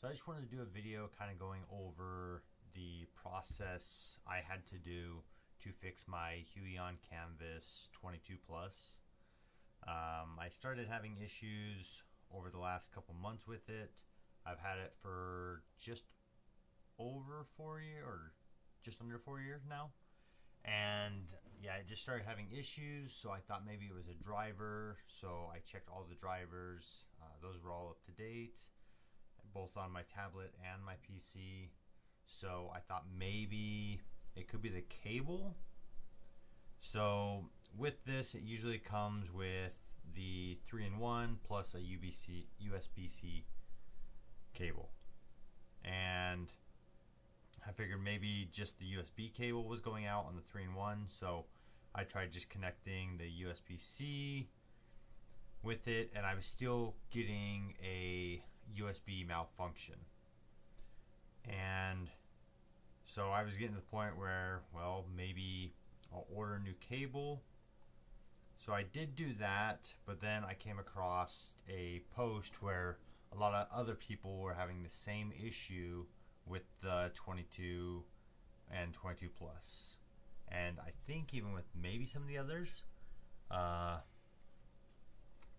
So I just wanted to do a video kind of going over the process I had to do to fix my Huion Kamvas 22 Plus. Um, I started having issues over the last couple months with it. I've had it for just over four years or just under four years now. And yeah, I just started having issues, so I thought maybe it was a driver. So I checked all the drivers, uh, those were all up to date both on my tablet and my PC. So I thought maybe it could be the cable. So with this, it usually comes with the 3-in-1 plus a UBC, USB-C cable. And I figured maybe just the USB cable was going out on the 3-in-1. So I tried just connecting the USB-C with it and I was still getting a USB malfunction. And so I was getting to the point where, well, maybe I'll order a new cable. So I did do that, but then I came across a post where a lot of other people were having the same issue with the 22 and 22 plus. And I think even with maybe some of the others. Uh,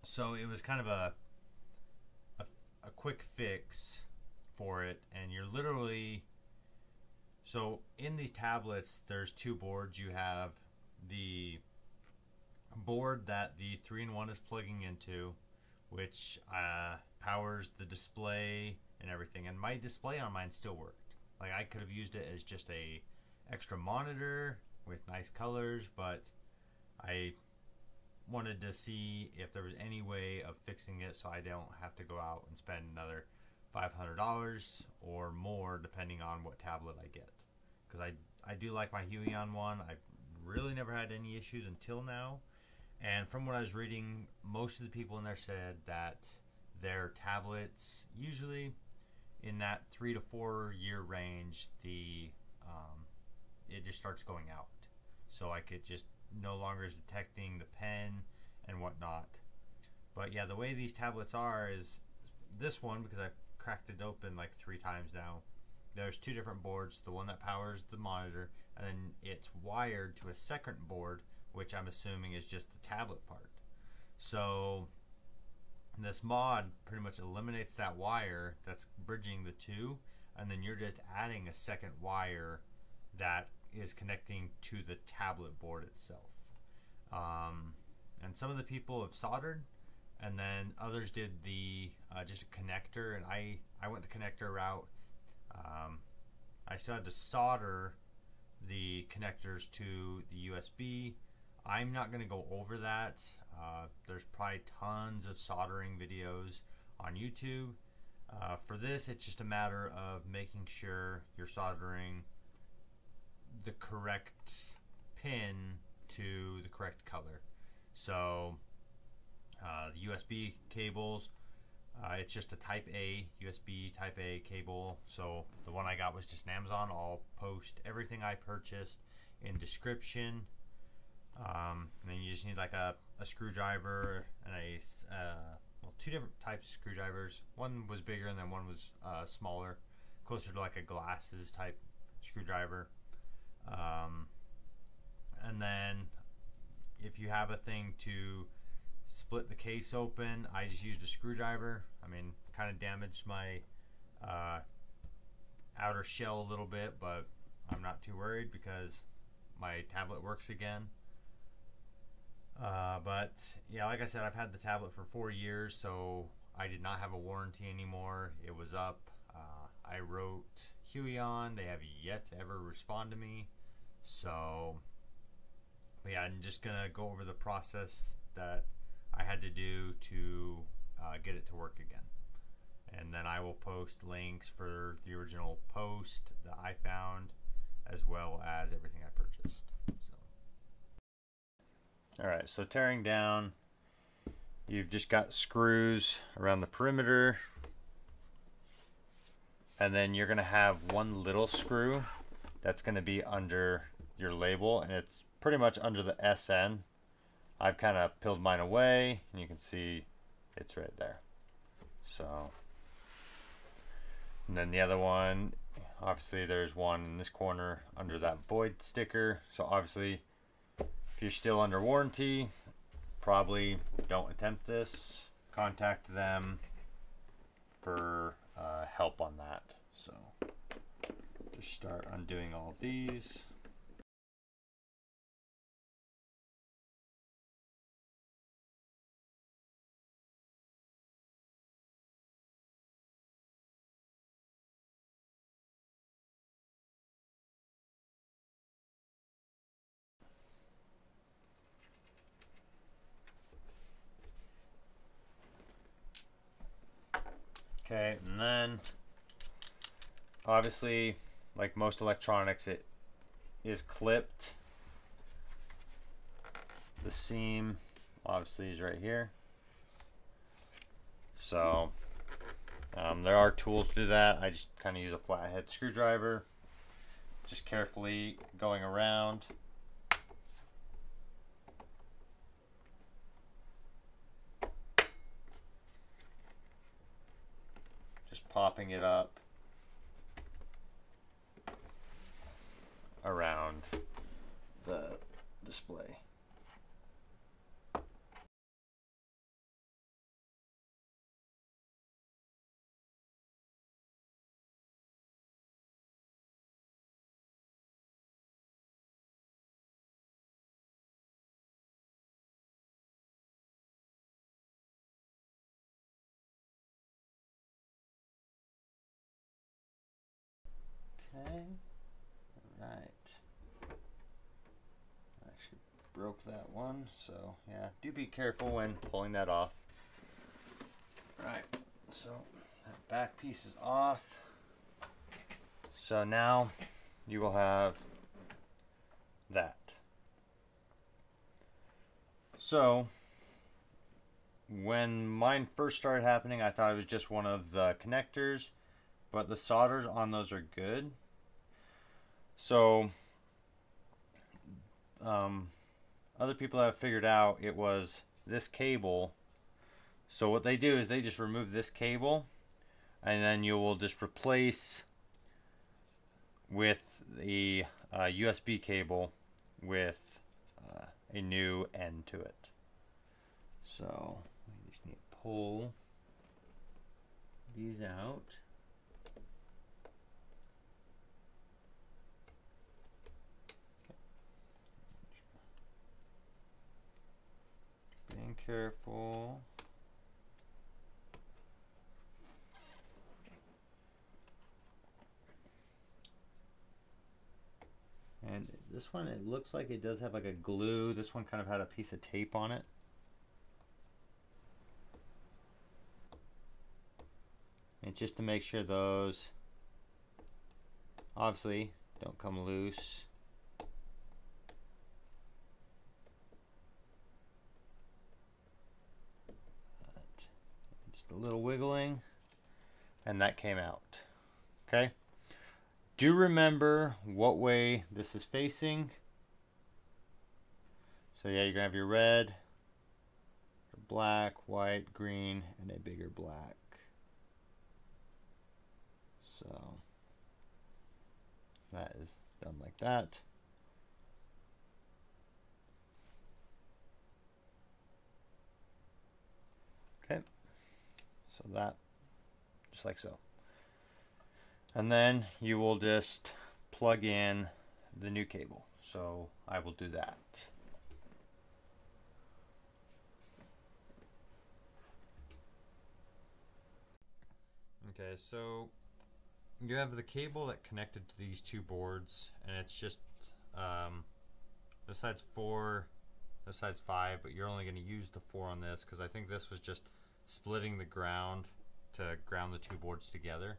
so it was kind of a a quick fix for it and you're literally so in these tablets there's two boards. You have the board that the 3-in-1 is plugging into which uh, powers the display and everything. And my display on mine still worked. Like I could have used it as just a extra monitor with nice colors but I wanted to see if there was any way of fixing it so I don't have to go out and spend another $500 or more depending on what tablet I get. Because I, I do like my Huion one. I've really never had any issues until now. And from what I was reading, most of the people in there said that their tablets, usually in that three to four year range, the um, it just starts going out. So I could just no longer is detecting the pen and whatnot. But yeah, the way these tablets are is this one because I've cracked it open like three times now. There's two different boards, the one that powers the monitor, and then it's wired to a second board, which I'm assuming is just the tablet part. So this mod pretty much eliminates that wire that's bridging the two, and then you're just adding a second wire that is connecting to the tablet board itself. Um, and some of the people have soldered, and then others did the uh, just a connector, and I I went the connector route. Um, I still had to solder the connectors to the USB. I'm not going to go over that. Uh, there's probably tons of soldering videos on YouTube. Uh, for this, it's just a matter of making sure you're soldering the correct pin to the correct color. So uh, the USB cables, uh, it's just a Type A USB Type A cable. So the one I got was just an Amazon. I'll post everything I purchased in description. Um, and then you just need like a, a screwdriver and a uh, well two different types of screwdrivers. One was bigger and then one was uh, smaller, closer to like a glasses type screwdriver. Um, and then if you have a thing to split the case open, I just used a screwdriver. I mean, kind of damaged my uh, outer shell a little bit, but I'm not too worried because my tablet works again. Uh, but yeah, like I said, I've had the tablet for four years, so I did not have a warranty anymore. It was up. I wrote Huion. They have yet to ever respond to me. So, yeah, I'm just going to go over the process that I had to do to uh, get it to work again. And then I will post links for the original post that I found as well as everything I purchased. So. All right, so tearing down, you've just got screws around the perimeter and then you're gonna have one little screw that's gonna be under your label and it's pretty much under the SN I've kind of peeled mine away and you can see it's right there so And then the other one, obviously there's one in this corner under that void sticker. So obviously, if you're still under warranty, probably don't attempt this. Contact them for uh, help on that. So just start undoing all of these. Okay, and then obviously, like most electronics, it is clipped. The seam obviously is right here. So um, there are tools to do that. I just kind of use a flathead screwdriver, just carefully going around. Popping it up around the display. Okay. Right. Actually broke that one, so yeah, do be careful when pulling that off. Right. So that back piece is off. So now you will have that. So when mine first started happening, I thought it was just one of the connectors, but the solders on those are good. So, um, other people have figured out it was this cable. So what they do is they just remove this cable, and then you will just replace with the uh, USB cable with uh, a new end to it. So we just need to pull these out. Careful. And this one, it looks like it does have like a glue. This one kind of had a piece of tape on it. And just to make sure those obviously don't come loose. A little wiggling, and that came out. Okay. Do remember what way this is facing. So yeah, you're gonna have your red, black, white, green, and a bigger black. So that is done like that. So that, just like so. And then you will just plug in the new cable. So I will do that. Okay, so you have the cable that connected to these two boards, and it's just um, this side's four, this side's five, but you're only going to use the four on this because I think this was just splitting the ground to ground the two boards together.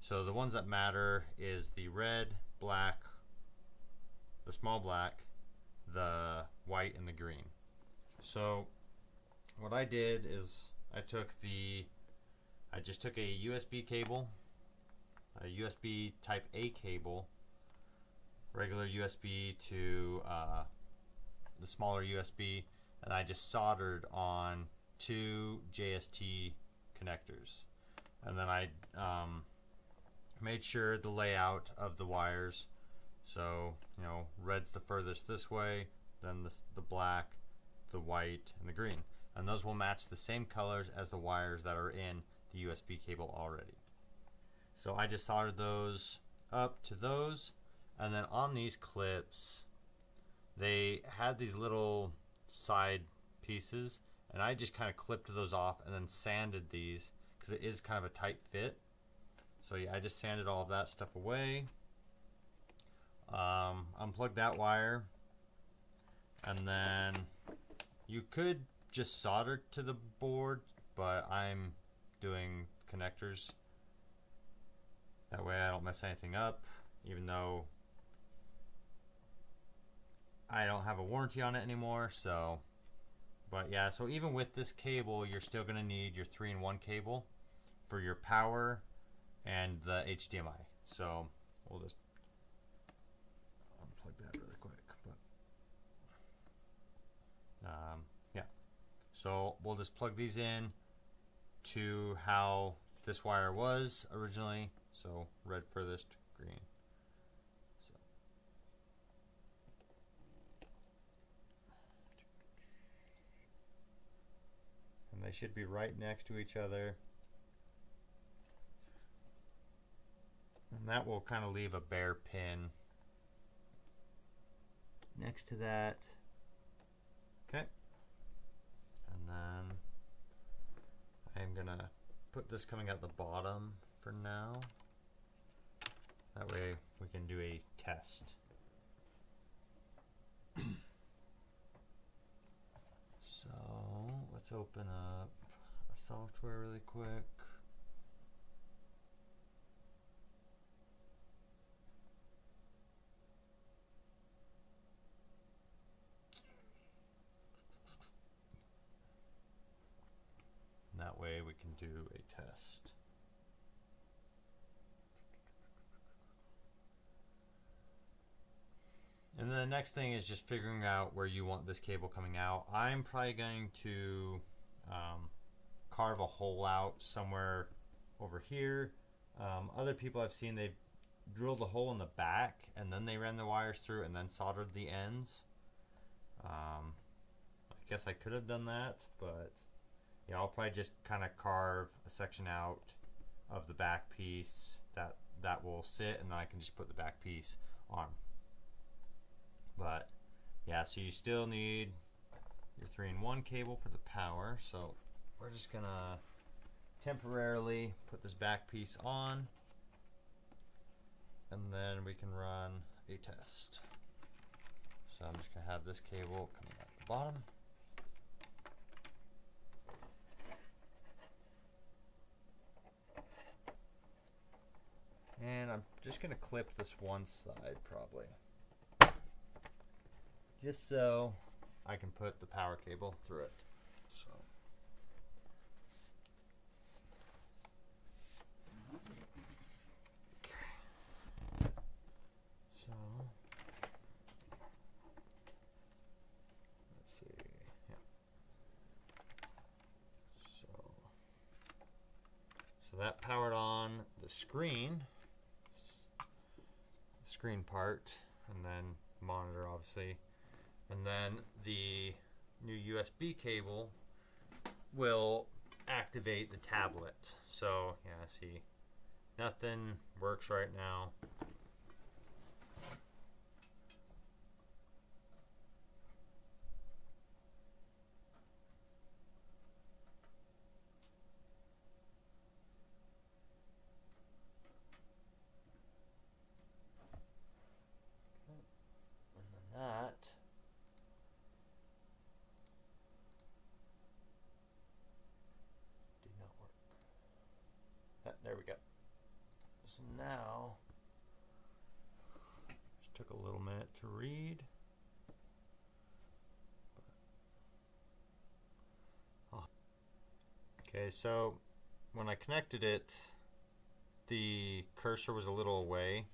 So the ones that matter is the red, black, the small black, the white, and the green. So what I did is I took the, I just took a USB cable, a USB type A cable, regular USB to uh, the smaller USB, and I just soldered on two JST connectors. And then I um, made sure the layout of the wires. So, you know, red's the furthest this way, then the, the black, the white, and the green. And those will match the same colors as the wires that are in the USB cable already. So I just soldered those up to those. And then on these clips, they had these little side pieces. And I just kind of clipped those off and then sanded these because it is kind of a tight fit. So yeah, I just sanded all of that stuff away. Um, unplug that wire. And then you could just solder to the board, but I'm doing connectors. That way I don't mess anything up, even though I don't have a warranty on it anymore, so but yeah, so even with this cable, you're still going to need your 3-in-1 cable for your power and the HDMI. So we'll just unplug that really quick. But um, yeah, so we'll just plug these in to how this wire was originally. So red furthest, green. They should be right next to each other. And that will kind of leave a bare pin next to that. Okay. And then I'm going to put this coming out the bottom for now. That way we can do a test. so let's open up a software really quick. that way we can do a test. Then the next thing is just figuring out where you want this cable coming out. I'm probably going to um, carve a hole out somewhere over here. Um, other people I've seen, they've drilled a hole in the back and then they ran the wires through and then soldered the ends. Um, I guess I could have done that, but yeah, I'll probably just kind of carve a section out of the back piece that that will sit and then I can just put the back piece on. But yeah, so you still need your 3-in-1 cable for the power. So we're just gonna temporarily put this back piece on and then we can run a test. So I'm just gonna have this cable coming out the bottom. And I'm just going to clip this one side probably. Just so I can put the power cable through it. So. Okay. So. Let's see. Yeah. So. So that powered on the screen screen part and then monitor obviously and then the new USB cable will activate the tablet. So yeah see nothing works right now There we go. So now, just took a little minute to read. Oh. Okay, so when I connected it, the cursor was a little away.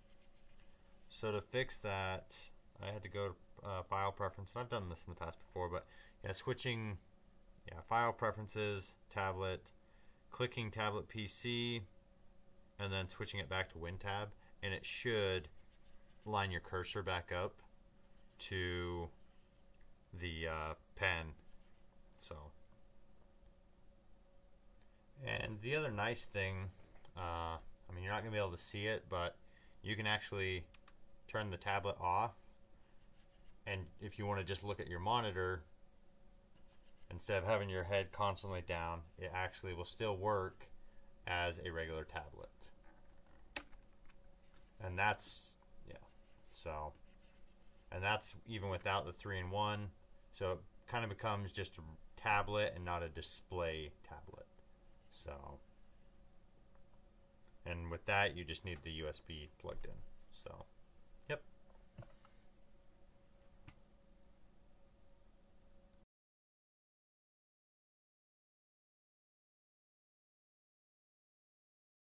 So to fix that, I had to go to uh, file preference. and I've done this in the past before, but yeah, switching, yeah, file preferences, tablet, clicking tablet PC, and then switching it back to WinTab, and it should line your cursor back up to the uh, pen. So, and the other nice thing, uh, I mean, you're not going to be able to see it, but you can actually turn the tablet off. And if you want to just look at your monitor, instead of having your head constantly down, it actually will still work as a regular tablet. And that's, yeah, so, and that's even without the 3 in 1. So it kind of becomes just a tablet and not a display tablet. So, and with that, you just need the USB plugged in. So.